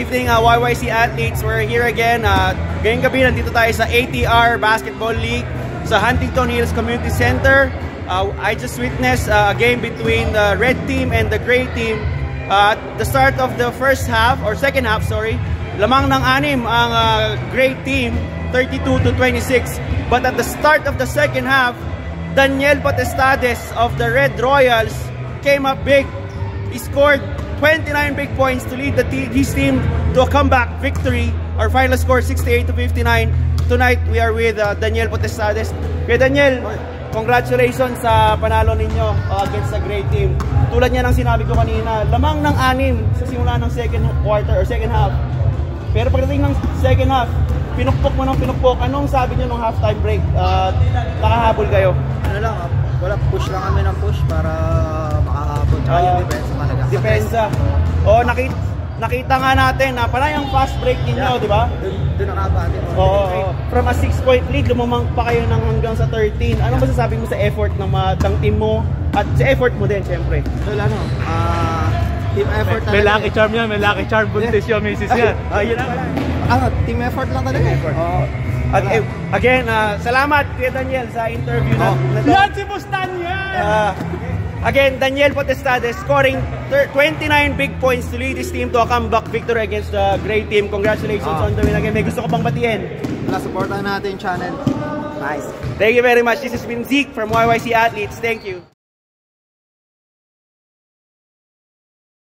evening, uh, YYC athletes. We're here again. Uh, ngayong gabi, nandito tayo sa ATR Basketball League sa Huntington Hills Community Center. Uh, I just witnessed uh, a game between the red team and the gray team. Uh, at the start of the first half, or second half, sorry, lamang ng anim ang uh, gray team, 32 to 26. But at the start of the second half, Daniel Potestades of the Red Royals came up big. He scored 29 big points to lead the his team to a comeback victory. Our final score 68 to 59. Tonight we are with uh, Daniel Potestades. Kaya Daniel, congratulations sa panalo ninyo uh, against the great team. Tulad niya ng sinabi ko kanina, lamang ng anim sa simula ng second quarter or second half. Pero pagdating ng second half, pinukpok mo ng pinukpok. Anong sabi niyo nung halftime break? Uh, nakahabol kayo? Ano lang, ah, wala push lang kami ng push para makahabol. Tsaka yung Ah, depensa. Oh, nakita nakita nga natin na pala yung fast break ninyo, di ba? Doon, nakabati. Oo. oo. From a 6 point lead, lumamang pa kayo ng hanggang sa 13. Ano masasabi mo sa effort ng, mga, ng team mo at sa effort mo din, syempre? So, ano, ah, team effort May talaga. lucky charm yan, may lucky charm buntis yung misis niya. Ah, yun lang. Ano, team effort lang talaga. Effort. Oo. At eh, again, ah, salamat Kuya Daniel sa interview na, Oh. na Yan si Bustan yan! Again, Daniel Potestades scoring thir- 29 big points to lead his team to a comeback victory against the great team. Congratulations Ah. on the win again. May gusto ko pang batiin. Wala, supportan natin yung channel. Nice. Thank you very much. This has been Zeke from YYC Athletes. Thank you.